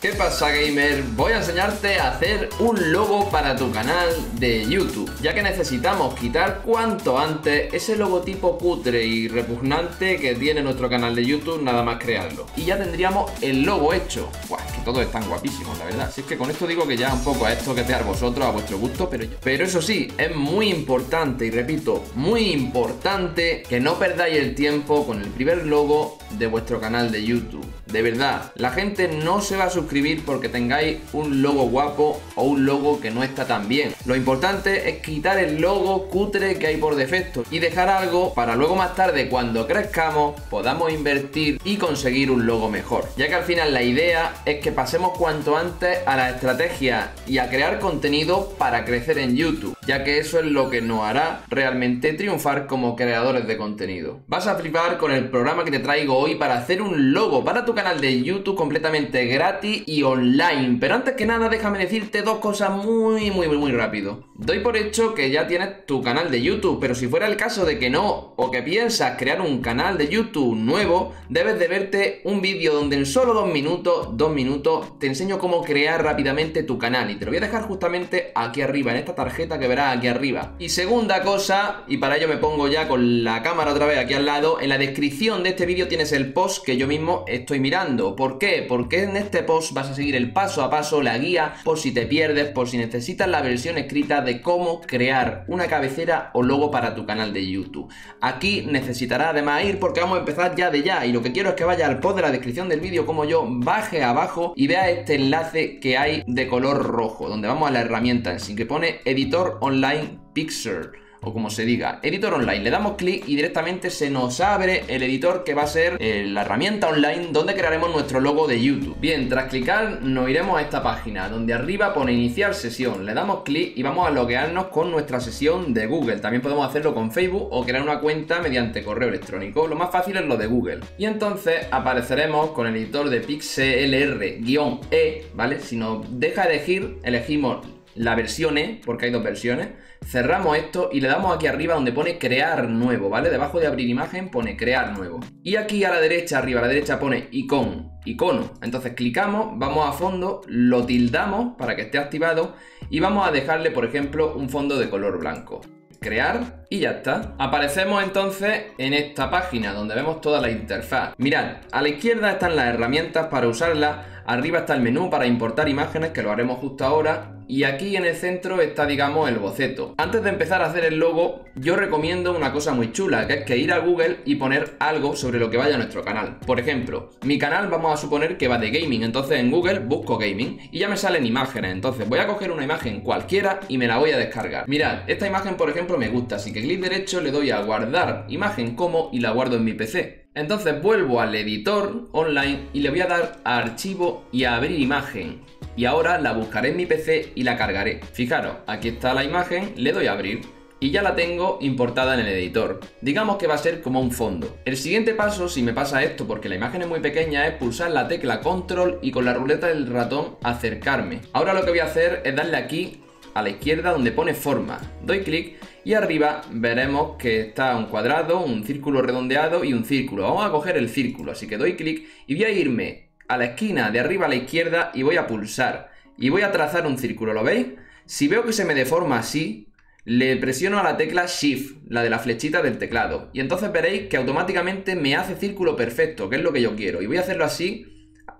¿Qué pasa gamer? Voy a enseñarte a hacer un logo para tu canal de YouTube, ya que necesitamos quitar cuanto antes ese logotipo cutre y repugnante que tiene nuestro canal de YouTube nada más crearlo. Y ya tendríamos el logo hecho. Buah, es que todos están guapísimos, la verdad. Si es que con esto digo que ya un poco a esto que te vosotros a vuestro gusto, pero Pero eso sí, es muy importante, y repito, muy importante que no perdáis el tiempo con el primer logo de vuestro canal de YouTube. De verdad, la gente no se va a suscribir porque tengáis un logo guapo o un logo que no está tan bien. Lo importante es quitar el logo cutre que hay por defecto y dejar algo para luego más tarde cuando crezcamos podamos invertir y conseguir un logo mejor. Ya que al final la idea es que pasemos cuanto antes a la estrategia y a crear contenido para crecer en YouTube, ya que eso es lo que nos hará realmente triunfar como creadores de contenido. Vas a flipar con el programa que te traigo hoy para hacer un logo para tu canal de YouTube completamente gratis y online. Pero antes que nada, déjame decirte dos cosas muy, muy, muy rápido. Doy por hecho que ya tienes tu canal de YouTube, pero si fuera el caso de que no, o que piensas crear un canal de YouTube nuevo, debes de verte un vídeo donde en solo dos minutos, dos minutos, te enseño cómo crear rápidamente tu canal. Y te lo voy a dejar justamente aquí arriba, en esta tarjeta que verás aquí arriba. Y segunda cosa, y para ello me pongo ya con la cámara otra vez aquí al lado, en la descripción de este vídeo tienes el post que yo mismo estoy mirando ¿Por qué? Porque en este post vas a seguir el paso a paso, la guía, por si te pierdes, por si necesitas la versión escrita de cómo crear una cabecera o logo para tu canal de YouTube. Aquí necesitarás además ir porque vamos a empezar ya de ya y lo que quiero es que vaya al post de la descripción del vídeo como yo, baje abajo y vea este enlace que hay de color rojo, donde vamos a la herramienta en sí, que pone Editor Online Pixel o como se diga, editor online. Le damos clic y directamente se nos abre el editor que va a ser eh, la herramienta online donde crearemos nuestro logo de YouTube. Bien, tras clicar nos iremos a esta página donde arriba pone iniciar sesión. Le damos clic y vamos a loguearnos con nuestra sesión de Google. También podemos hacerlo con Facebook o crear una cuenta mediante correo electrónico. Lo más fácil es lo de Google. Y entonces apareceremos con el editor de pixlr-e, ¿vale? Si nos deja elegir, elegimos la versión E, porque hay dos versiones, cerramos esto y le damos aquí arriba donde pone crear nuevo, ¿vale? Debajo de abrir imagen pone crear nuevo. Y aquí a la derecha, arriba a la derecha pone icon, icono. Entonces clicamos, vamos a fondo, lo tildamos para que esté activado y vamos a dejarle, por ejemplo, un fondo de color blanco crear y ya está. Aparecemos entonces en esta página donde vemos toda la interfaz. Mirad, a la izquierda están las herramientas para usarla, arriba está el menú para importar imágenes que lo haremos justo ahora y aquí en el centro está digamos el boceto. Antes de empezar a hacer el logo yo recomiendo una cosa muy chula que es que ir a Google y poner algo sobre lo que vaya a nuestro canal. Por ejemplo, mi canal vamos a suponer que va de gaming, entonces en Google busco gaming y ya me salen imágenes, entonces voy a coger una imagen cualquiera y me la voy a descargar. Mirad, esta imagen por ejemplo me gusta, así que clic derecho le doy a guardar imagen como y la guardo en mi PC. Entonces vuelvo al editor online y le voy a dar a archivo y a abrir imagen y ahora la buscaré en mi PC y la cargaré. Fijaros, aquí está la imagen, le doy a abrir y ya la tengo importada en el editor. Digamos que va a ser como un fondo. El siguiente paso, si me pasa esto porque la imagen es muy pequeña, es pulsar la tecla control y con la ruleta del ratón acercarme. Ahora lo que voy a hacer es darle aquí a la izquierda donde pone forma. Doy clic y arriba veremos que está un cuadrado, un círculo redondeado y un círculo. Vamos a coger el círculo, así que doy clic y voy a irme a la esquina de arriba a la izquierda y voy a pulsar. Y voy a trazar un círculo, ¿lo veis? Si veo que se me deforma así, le presiono a la tecla Shift, la de la flechita del teclado. Y entonces veréis que automáticamente me hace círculo perfecto, que es lo que yo quiero. Y voy a hacerlo así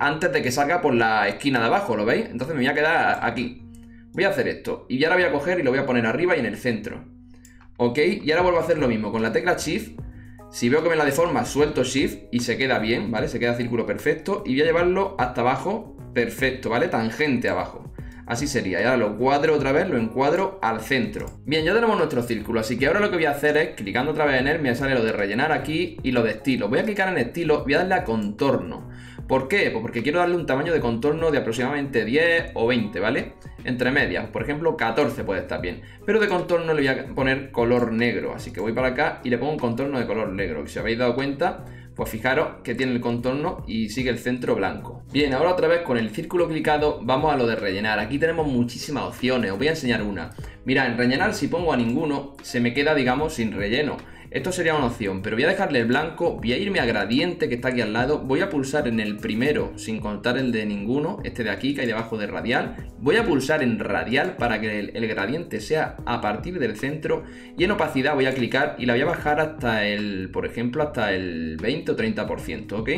antes de que salga por la esquina de abajo, ¿lo veis? Entonces me voy a quedar aquí. Voy a hacer esto. Y ahora voy a coger y lo voy a poner arriba y en el centro. ¿Ok? Y ahora vuelvo a hacer lo mismo. Con la tecla Shift si veo que me la deforma, suelto Shift y se queda bien, ¿vale? Se queda círculo perfecto y voy a llevarlo hasta abajo, perfecto, ¿vale? Tangente abajo. Así sería, y ahora lo cuadro otra vez, lo encuadro al centro. Bien, ya tenemos nuestro círculo, así que ahora lo que voy a hacer es, clicando otra vez en él, me sale lo de rellenar aquí y lo de estilo. Voy a clicar en estilo, voy a darle a contorno. ¿Por qué? Pues porque quiero darle un tamaño de contorno de aproximadamente 10 o 20, ¿vale? Entre medias, por ejemplo 14 puede estar bien. Pero de contorno le voy a poner color negro, así que voy para acá y le pongo un contorno de color negro. Si habéis dado cuenta, pues fijaros que tiene el contorno y sigue el centro blanco. Bien, ahora otra vez con el círculo clicado vamos a lo de rellenar. Aquí tenemos muchísimas opciones, os voy a enseñar una. Mira, en rellenar si pongo a ninguno se me queda digamos sin relleno. Esto sería una opción, pero voy a dejarle el blanco, voy a irme a gradiente que está aquí al lado, voy a pulsar en el primero sin contar el de ninguno, este de aquí que hay debajo de radial, voy a pulsar en radial para que el, gradiente sea a partir del centro y en opacidad voy a clicar y la voy a bajar hasta el, por ejemplo, hasta el 20 o 30%, ¿ok?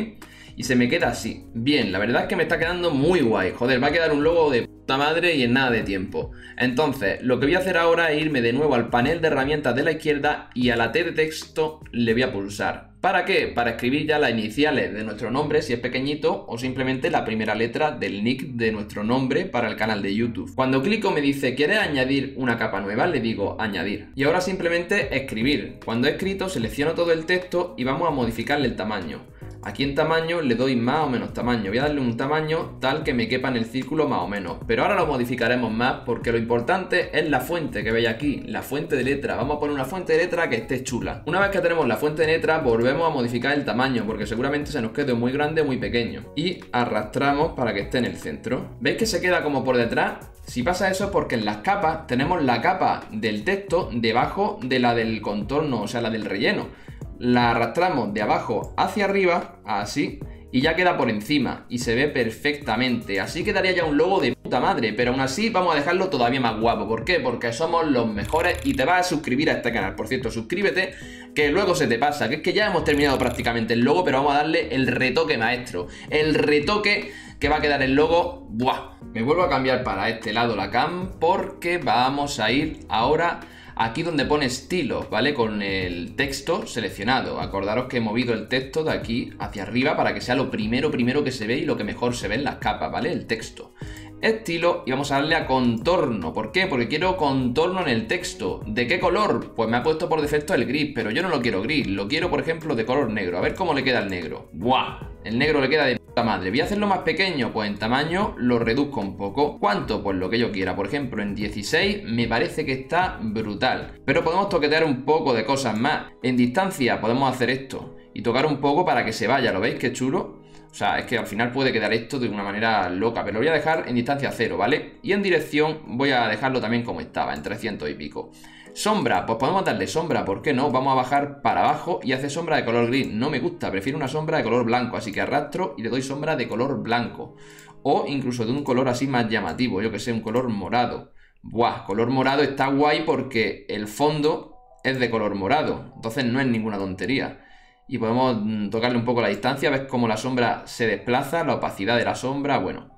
Y se me queda así. Bien, la verdad es que me está quedando muy guay. Joder, va a quedar un logo de madre y en nada de tiempo. Entonces, lo que voy a hacer ahora es irme de nuevo al panel de herramientas de la izquierda y a la T de texto le voy a pulsar. ¿Para qué? Para escribir ya las iniciales de nuestro nombre si es pequeñito o simplemente la primera letra del nick de nuestro nombre para el canal de YouTube. Cuando clico me dice ¿quieres añadir una capa nueva? Le digo añadir. Y ahora simplemente escribir. Cuando he escrito selecciono todo el texto y vamos a modificarle el tamaño. Aquí en tamaño le doy más o menos tamaño. Voy a darle un tamaño tal que me quepa en el círculo más o menos. Pero ahora lo modificaremos más porque lo importante es la fuente que veis aquí, la fuente de letra. Vamos a poner una fuente de letra que esté chula. Una vez que tenemos la fuente de letra, volvemos a modificar el tamaño porque seguramente se nos quede muy grande o muy pequeño. Y arrastramos para que esté en el centro. ¿Veis que se queda como por detrás? Si pasa eso es porque en las capas tenemos la capa del texto debajo de la del contorno, o sea, la del relleno la arrastramos de abajo hacia arriba, así, y ya queda por encima y se ve perfectamente. Así quedaría ya un logo de puta madre, pero aún así vamos a dejarlo todavía más guapo. ¿Por qué? Porque somos los mejores y te vas a suscribir a este canal. Por cierto, suscríbete, que luego se te pasa, que es que ya hemos terminado prácticamente el logo, pero vamos a darle el retoque maestro. El retoque que va a quedar el logo, ¡buah! Me vuelvo a cambiar para este lado la cam porque vamos a ir ahora aquí donde pone estilo, ¿vale? Con el texto seleccionado. Acordaros que he movido el texto de aquí hacia arriba para que sea lo primero, primero que se ve y lo que mejor se ve en las capas, ¿vale? El texto. Estilo y vamos a darle a contorno. ¿Por qué? Porque quiero contorno en el texto. ¿De qué color? Pues me ha puesto por defecto el gris, pero yo no lo quiero gris. Lo quiero, por ejemplo, de color negro. A ver cómo le queda el negro. ¡Buah! El negro le queda de puta madre. ¿Voy a hacerlo más pequeño? Pues en tamaño lo reduzco un poco. ¿Cuánto? Pues lo que yo quiera. Por ejemplo, en 16 me parece que está brutal. Pero podemos toquetear un poco de cosas más. En distancia podemos hacer esto. Y tocar un poco para que se vaya. ¿Lo veis? Qué chulo. O sea, es que al final puede quedar esto de una manera loca, pero lo voy a dejar en distancia cero, ¿vale? Y en dirección voy a dejarlo también como estaba, en 300 y pico. Sombra, pues podemos darle sombra, ¿por qué no? Vamos a bajar para abajo y hace sombra de color gris. No me gusta, prefiero una sombra de color blanco, así que arrastro y le doy sombra de color blanco. O incluso de un color así más llamativo, yo que sé, un color morado. Buah, color morado está guay porque el fondo es de color morado, entonces no es ninguna tontería. Y podemos mm, tocarle un poco la distancia, ves cómo la sombra se desplaza, la opacidad de la sombra, bueno.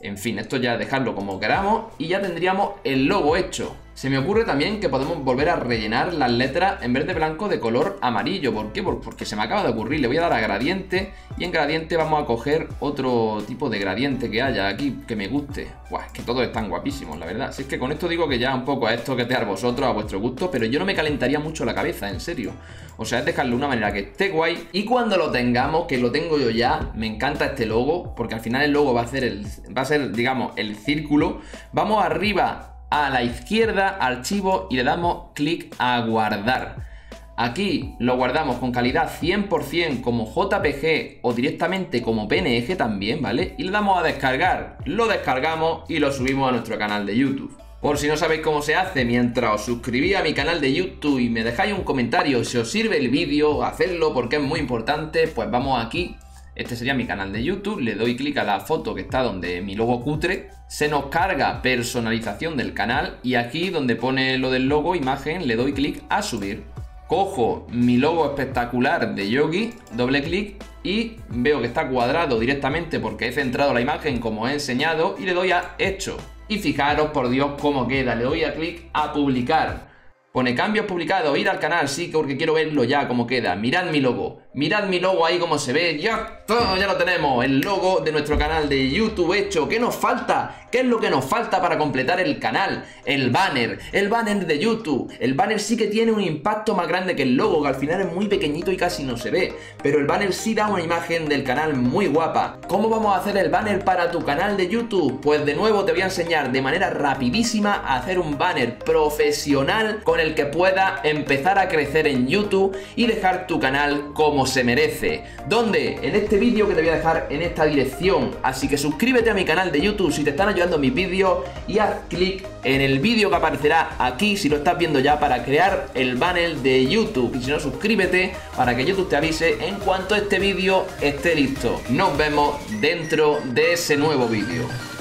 En fin, esto ya dejarlo como queramos y ya tendríamos el logo hecho. Se me ocurre también que podemos volver a rellenar las letras en verde blanco de color amarillo. ¿Por qué? Porque se me acaba de ocurrir. Le voy a dar a gradiente y en gradiente vamos a coger otro tipo de gradiente que haya aquí que me guste. Buah, es que todos están guapísimos, la verdad. Si es que con esto digo que ya un poco a esto que te vosotros, a vuestro gusto, pero yo no me calentaría mucho la cabeza, en serio. O sea, es dejarlo de una manera que esté guay y cuando lo tengamos, que lo tengo yo ya, me encanta este logo, porque al final el logo va a ser, el, va a ser digamos, el círculo. Vamos arriba a la izquierda, archivo y le damos clic a guardar. Aquí lo guardamos con calidad 100% como JPG o directamente como PNG también, ¿vale? Y le damos a descargar. Lo descargamos y lo subimos a nuestro canal de YouTube. Por si no sabéis cómo se hace, mientras os suscribís a mi canal de YouTube y me dejáis un comentario si os sirve el vídeo, hacedlo porque es muy importante, pues vamos aquí este sería mi canal de YouTube, le doy clic a la foto que está donde mi logo cutre, se nos carga personalización del canal y aquí donde pone lo del logo, imagen, le doy clic a subir. Cojo mi logo espectacular de Yogi, doble clic y veo que está cuadrado directamente porque he centrado la imagen como he enseñado y le doy a hecho. Y fijaros por Dios cómo queda, le doy a clic a publicar. Pone cambios publicados, ir al canal, sí, porque quiero verlo ya cómo queda. Mirad mi logo, mirad mi logo ahí cómo se ve. Ya, ya lo tenemos, el logo de nuestro canal de YouTube hecho. ¿Qué nos falta? ¿Qué es lo que nos falta para completar el canal? El banner, el banner de YouTube. El banner sí que tiene un impacto más grande que el logo, que al final es muy pequeñito y casi no se ve. Pero el banner sí da una imagen del canal muy guapa. ¿Cómo vamos a hacer el banner para tu canal de YouTube? Pues de nuevo te voy a enseñar de manera rapidísima a hacer un banner profesional con el el que puedas empezar a crecer en YouTube y dejar tu canal como se merece. Donde en este vídeo que te voy a dejar en esta dirección. Así que suscríbete a mi canal de YouTube si te están ayudando mis vídeos y haz clic en el vídeo que aparecerá aquí si lo estás viendo ya para crear el banner de YouTube. Y si no, suscríbete para que YouTube te avise en cuanto este vídeo esté listo. Nos vemos dentro de ese nuevo vídeo.